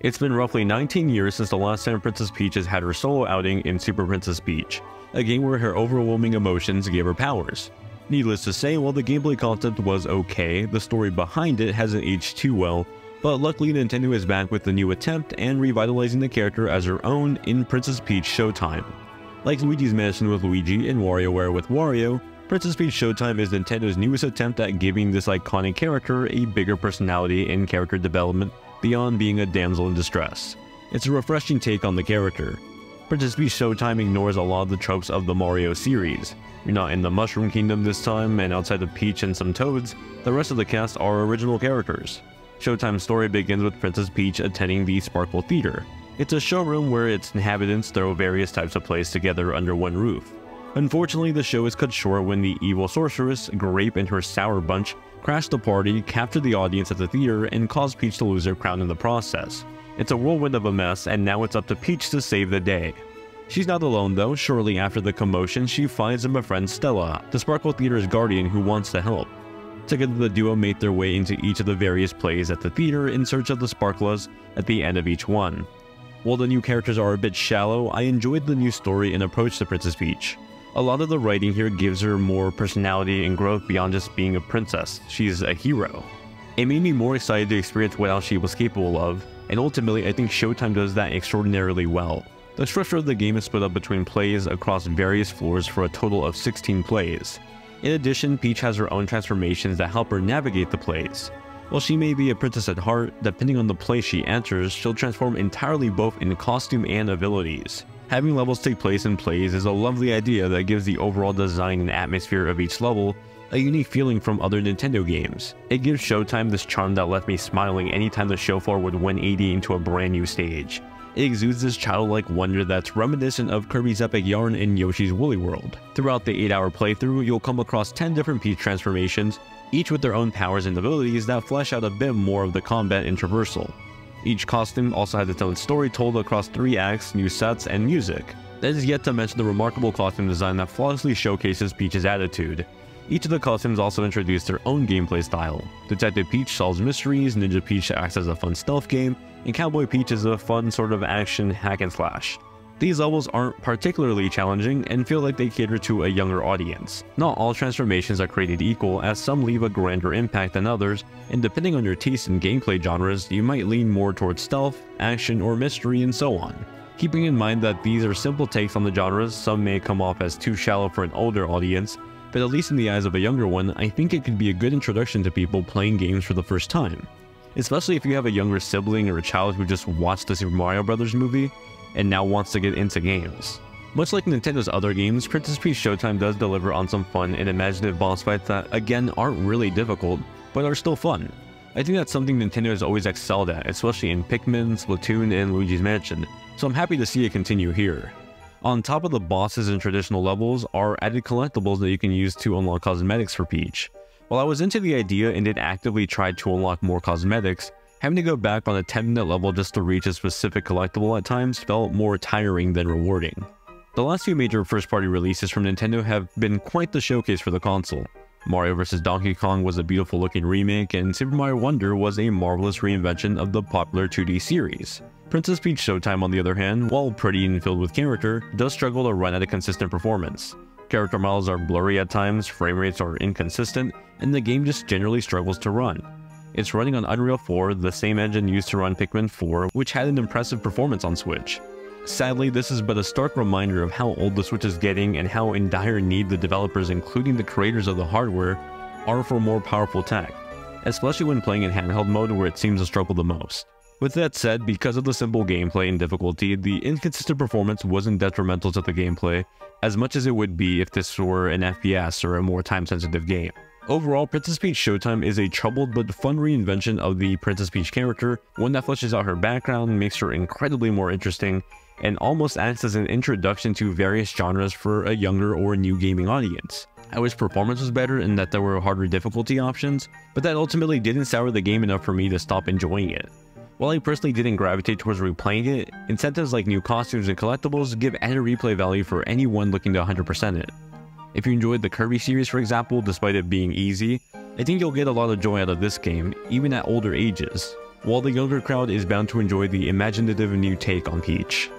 It's been roughly 19 years since the last time Princess Peach has had her solo outing in Super Princess Peach, a game where her overwhelming emotions gave her powers. Needless to say, while the gameplay concept was okay, the story behind it hasn't aged too well, but luckily Nintendo is back with a new attempt and revitalizing the character as her own in Princess Peach Showtime. Like Luigi's Mansion with Luigi and WarioWare with Wario, Princess Peach Showtime is Nintendo's newest attempt at giving this iconic character a bigger personality and character development beyond being a damsel in distress. It's a refreshing take on the character. Princess Peach Showtime ignores a lot of the tropes of the Mario series. You're not in the Mushroom Kingdom this time, and outside of Peach and some Toads, the rest of the cast are original characters. Showtime's story begins with Princess Peach attending the Sparkle Theater. It's a showroom where its inhabitants throw various types of plays together under one roof. Unfortunately, the show is cut short when the evil sorceress, Grape and her Sour Bunch, crash the party, capture the audience at the theater, and cause Peach to lose her crown in the process. It's a whirlwind of a mess, and now it's up to Peach to save the day. She's not alone though, shortly after the commotion she finds and befriends Stella, the Sparkle Theater's guardian who wants to help. Together the duo make their way into each of the various plays at the theater in search of the Sparklas at the end of each one. While the new characters are a bit shallow, I enjoyed the new story and approach to Princess Peach. A lot of the writing here gives her more personality and growth beyond just being a princess, she's a hero. It made me more excited to experience what else she was capable of, and ultimately I think Showtime does that extraordinarily well. The structure of the game is split up between plays across various floors for a total of 16 plays. In addition, Peach has her own transformations that help her navigate the plays. While she may be a princess at heart, depending on the play she enters, she'll transform entirely both in costume and abilities. Having levels take place in plays is a lovely idea that gives the overall design and atmosphere of each level a unique feeling from other Nintendo games. It gives Showtime this charm that left me smiling anytime the show floor would 180 into a brand new stage. It exudes this childlike wonder that's reminiscent of Kirby's Epic Yarn in Yoshi's Woolly World. Throughout the 8 hour playthrough, you'll come across 10 different Peach transformations, each with their own powers and abilities that flesh out a bit more of the combat and traversal. Each costume also has its own story told across three acts, new sets, and music. That is yet to mention the remarkable costume design that flawlessly showcases Peach's attitude. Each of the costumes also introduced their own gameplay style. Detective Peach solves mysteries, Ninja Peach acts as a fun stealth game, and Cowboy Peach is a fun sort of action hack and slash. These levels aren't particularly challenging and feel like they cater to a younger audience. Not all transformations are created equal as some leave a grander impact than others, and depending on your taste in gameplay genres, you might lean more towards stealth, action, or mystery, and so on. Keeping in mind that these are simple takes on the genres, some may come off as too shallow for an older audience, but at least in the eyes of a younger one, I think it could be a good introduction to people playing games for the first time. Especially if you have a younger sibling or a child who just watched the Super Mario Bros. movie, and now wants to get into games. Much like Nintendo's other games, Princess Peach Showtime does deliver on some fun and imaginative boss fights that, again, aren't really difficult, but are still fun. I think that's something Nintendo has always excelled at, especially in Pikmin, Splatoon, and Luigi's Mansion, so I'm happy to see it continue here. On top of the bosses and traditional levels are added collectibles that you can use to unlock cosmetics for Peach. While I was into the idea and did actively try to unlock more cosmetics, Having to go back on a 10 minute level just to reach a specific collectible at times felt more tiring than rewarding. The last few major first party releases from Nintendo have been quite the showcase for the console. Mario vs. Donkey Kong was a beautiful looking remake, and Super Mario Wonder was a marvelous reinvention of the popular 2D series. Princess Peach Showtime, on the other hand, while pretty and filled with character, does struggle to run at a consistent performance. Character models are blurry at times, frame rates are inconsistent, and the game just generally struggles to run. It's running on Unreal 4, the same engine used to run Pikmin 4, which had an impressive performance on Switch. Sadly, this is but a stark reminder of how old the Switch is getting and how in dire need the developers, including the creators of the hardware, are for more powerful tech, especially when playing in handheld mode where it seems to struggle the most. With that said, because of the simple gameplay and difficulty, the inconsistent performance wasn't detrimental to the gameplay as much as it would be if this were an FPS or a more time-sensitive game. Overall, Princess Peach Showtime is a troubled but fun reinvention of the Princess Peach character, one that fleshes out her background, makes her incredibly more interesting, and almost acts as an introduction to various genres for a younger or new gaming audience. I wish performance was better and that there were harder difficulty options, but that ultimately didn't sour the game enough for me to stop enjoying it. While I personally didn't gravitate towards replaying it, incentives like new costumes and collectibles give added replay value for anyone looking to 100% it. If you enjoyed the Kirby series for example, despite it being easy, I think you'll get a lot of joy out of this game, even at older ages. while the younger crowd is bound to enjoy the imaginative new take on Peach.